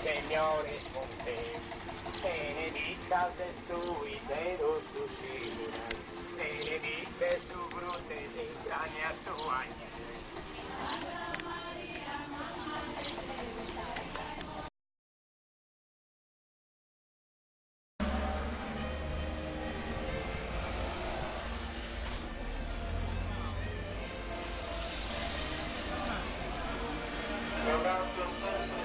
Signore con te, benedicta sei tu, intero tu figlia, benedicte su brutte di entrañas tua. Per sia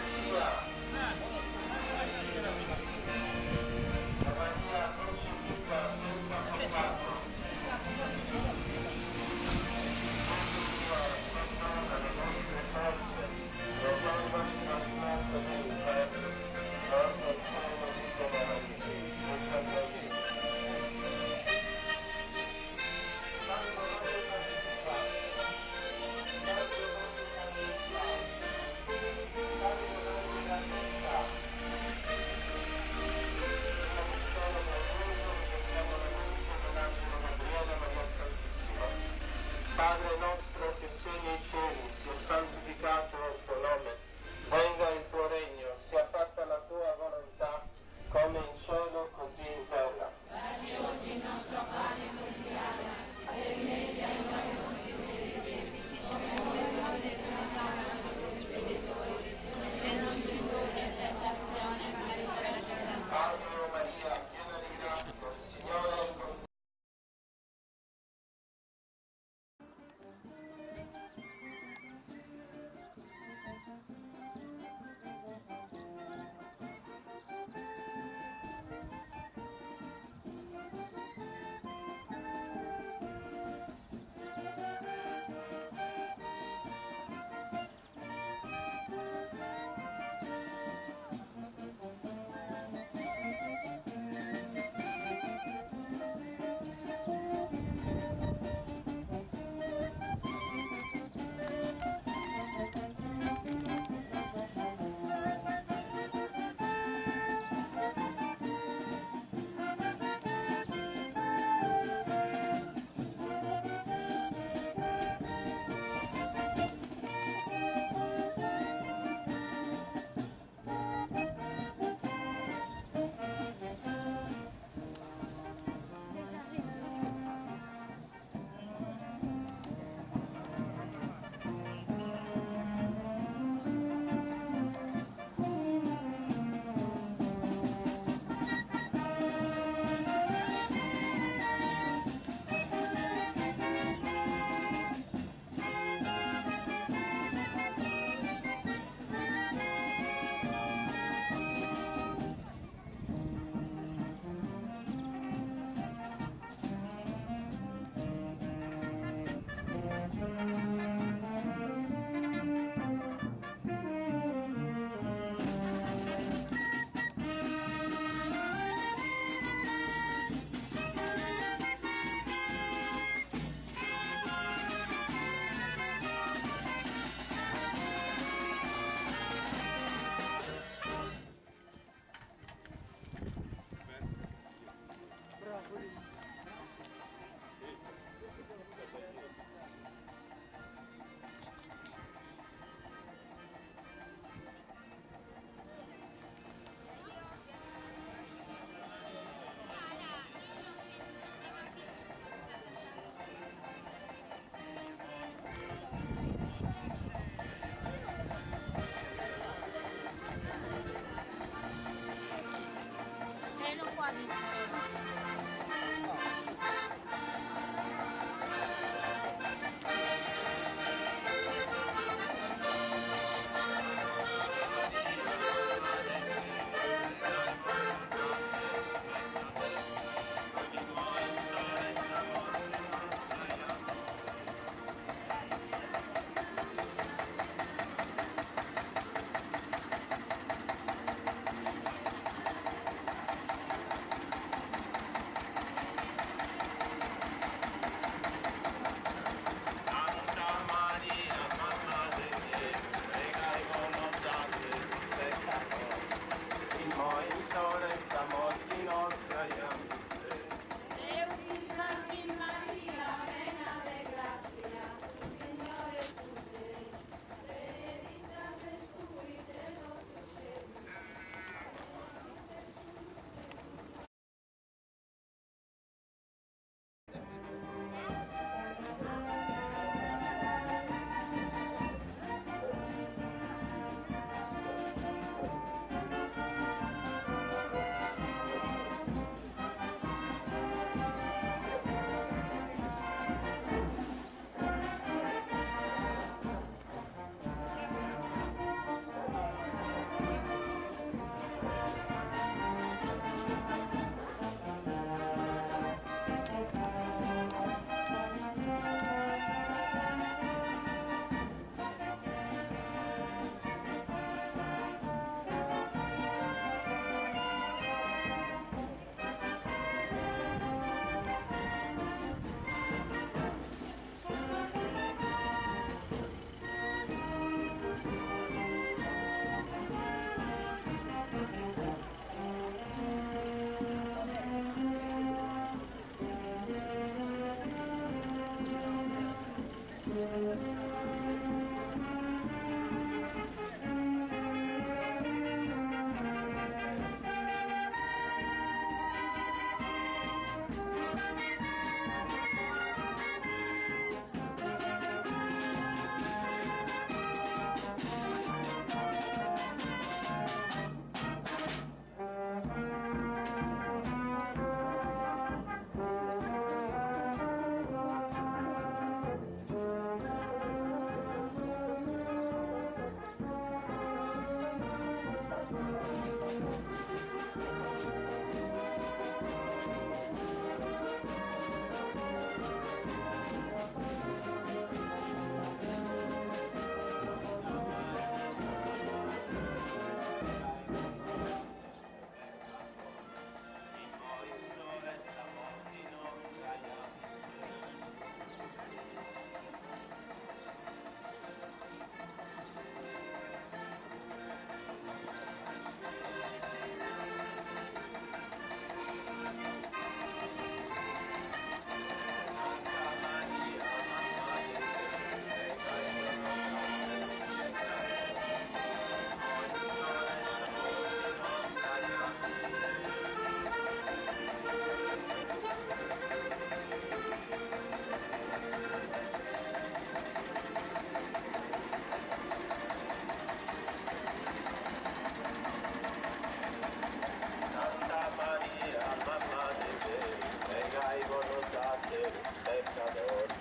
I've got the.